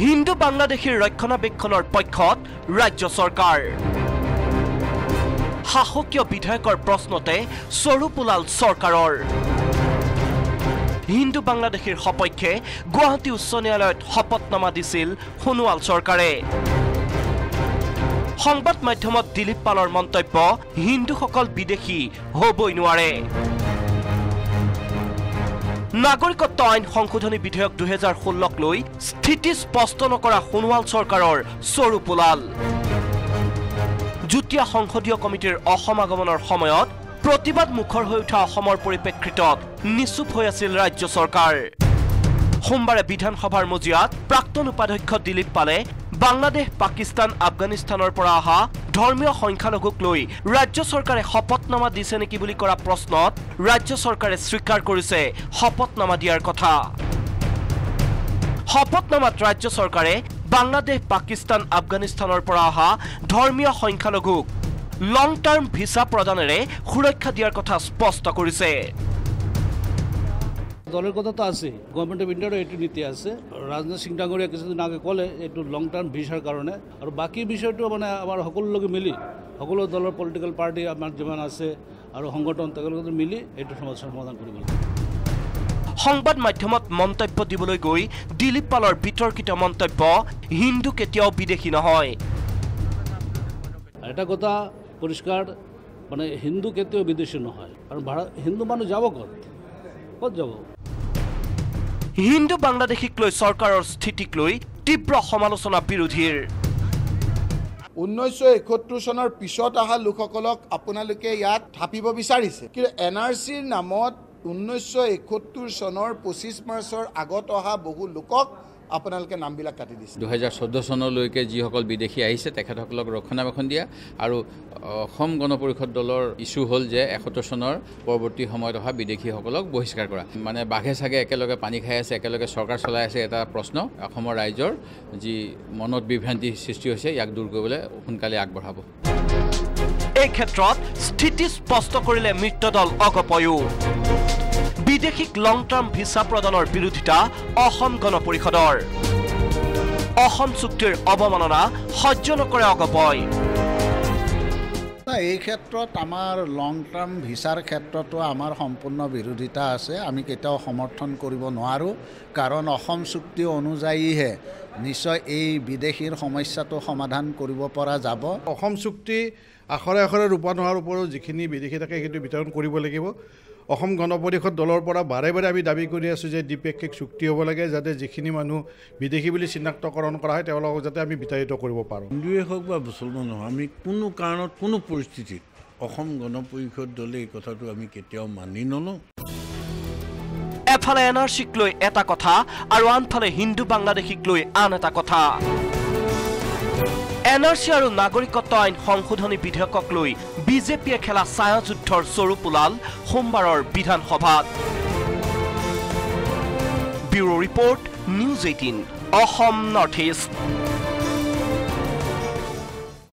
হিন্দু বাংলাদেশীৰ ৰক্ষণাবেক্ষণৰ পক্ষত ৰাজ্য চৰকাৰ। শাসকীয় বিধায়কৰ প্ৰশ্নতে স্বৰূপ ওলাল চৰকাৰৰ। হিন্দু বাংলাদেশীৰ সপক্ষে গুৱাহাটী উচ্চ ন্যায়ালয়ত শপতনামা দিছিল সোণোৱাল চৰকাৰে। সংবাদ মাধ্যমত দিলীপ পালৰ মন্তব্য হিন্দুসকল বিদেশী হ'বই নোৱাৰে। নাগৰিকত্ব আইন সংশোধনী বিধেয়ক দুহেজাৰ ষোল্লক লৈ স্থিতি স্পষ্ট নকৰা সোণোৱাল চৰকাৰৰ স্বৰূপ ওলাল। যুটীয়া সংসদীয় কমিটিৰ অসম আগমনৰ সময়ত প্ৰতিবাদ মুখৰ হৈ উঠা অসমৰ পৰিপ্ৰেক্ষিতত নিচুপ হৈ আছিল ৰাজ্য চৰকাৰ। সোমবাৰে বিধানসভাৰ মজিয়াত প্ৰাক্তন উপাধ্যক্ষ দিলীপ পালে বাংলাদেশ পাকিস্তান আফগানিস্তানৰ পৰা অহা ধৰ্মীয় সংখ্যালঘুক লৈ ৰাজ্য চৰকাৰে শপতনামা দিছে নেকি বুলি কৰা প্ৰশ্নত ৰাজ্য চৰকাৰে স্বীকাৰ কৰিছে শপতনামা দিয়াৰ কথা। শপতনামাত ৰাজ্য চৰকাৰে বাংলাদেশ পাকিস্তান আফগানিস্তানৰ পৰা অহা ধৰ্মীয় সংখ্যালঘুক লং টাৰ্ম ভিছা প্ৰদানেৰে সুৰক্ষা দিয়াৰ কথা স্পষ্ট কৰিছে। দলেৰ কথা তো আছে গভৰ্নমেন্ট অফ ইন্ডিয়াৰও এটি নীতি আছে। ৰাজনাথ সিং ডাঙৰীয়া কিছুদিন আগে ক'লে এইটো লং টাৰ্ম ভিছাৰ কাৰণে আৰু বাকী বিষয়টো মানে আমাৰ সকলো মিলি। সকলো দলৰ পলিটিকেল পাৰ্টি আমাৰ যিমান আছে আৰু সংগঠন তেওঁলোকে মিলি এইটো সমস্যাৰ সমাধান কৰিব লাগে সংবাদ মাধ্যমত মন্তব্য দিবলৈ গৈ দিলীপ পালৰ বিতৰ্কিত মন্তব্য হিন্দু কেতিয়াও বিদেশী নহয়। এটা কথা পৰিষ্কাৰ মানে হিন্দু কেতিয়াও বিদেশী নহয়। আৰু ভাৰত হিন্দু মানুহ যাব ক'ত? ক'ত যাব? হিন্দু বাংলাদেশীক লৈ চৰকাৰৰ স্থিতিক লৈ তীব্ৰ সমালোচনা বিৰোধীৰ। ঊনৈছশ এসত্তৰ চনৰ পিছত অহা লোকসকলক আপোনালোকে ইয়াত থাপিব বিচাৰিছে। কিন্তু এন আৰ চিৰ নামত ঊনৈছশ এসত্তৰ চনৰ পঁচিছ মাৰ্চৰ আগত অহা বহু লোকক আপোনালোকে নামবিলাক কাটি দিছে। দুহেজাৰ চৈধ্য চনলৈকে যিসকল বিদেশী আহিছে তেখেতসকলক ৰক্ষণাবেক্ষণ দিয়া আৰু অসম গণ পৰিষদ দলৰ ইছ্যু হ'ল যে এসত্তৰ চনৰ পৰৱৰ্তী সময়ত অহা বিদেশীসকলক বহিষ্কাৰ কৰা। মানে বাঘে চাগে একেলগে পানী খাই আছে একেলগে চৰকাৰ চলাই আছে এটা প্ৰশ্ন। অসমৰ ৰাইজৰ যি মনত বিভ্ৰান্তি সৃষ্টি হৈছে ইয়াক দূৰ কৰিবলৈ সোনকালে আগবঢ়াব। এই ক্ষেত্ৰত স্থিতি স্পষ্ট কৰিলে মিত্ৰদল অগপয়ো বিদেশীক লং টাৰ্ম ভিছা প্ৰদানৰ বিৰোধিতা অসম গণ পৰিষদৰ অসম চুক্তিৰ অৱমাননা সহ্য নকৰে অগপয় এই ক্ষেত্ৰত আমাৰ লং টাৰ্ম ভিছাৰ ক্ষেত্ৰতো আমাৰ সম্পূৰ্ণ বিৰোধিতা আছে। আমি কেতিয়াও সমৰ্থন কৰিব নোৱাৰোঁ। কাৰণ অসম চুক্তি অনুযায়ীহে নিশ্চয় এই বিদেশীৰ সমস্যাটো সমাধান কৰিব পৰা যাব। অসম চুক্তি আখৰে আখৰে ৰূপায়ণ হোৱাৰ উপৰিও যিখিনি বিদেশী থাকে সেইটো বিতৰণ কৰিব লাগিব। অসম গণ পৰিষদ দলৰ পৰা বাৰে বাৰে আমি দাবী কৰি আছোঁ যে দ্বিপাক্ষিক চুক্তি হ'ব লাগে যাতে যিখিনি মানুহ বিদেশী বুলি চিনাক্তকৰণ কৰা হয় তেওঁলোকক যাতে আমি বিতাড়িত কৰিব পাৰোঁ। হিন্দুৱে হওক বা মুছলমান হওক আমি কোনো কাৰণত কোনো পৰিস্থিতিত অসম গণ পৰিষদ দলে এই কথাটো আমি কেতিয়াও মানি নলওঁ। এফালে এন আৰ চিক লৈ এটা কথা আৰু আনফালে হিন্দু বাংলাদেশীক লৈ আন এটা কথা। এন আৰ চি আৰু নাগৰিকত্ব আইন সংশোধনী বিধেয়কক লৈ বিজেপিয়ে খেলা ছায়াযুদ্ধৰ স্বৰূপ ওলাল সোমবাৰৰ বিধানসভাত। Bureau' report news eighteen Assam north east.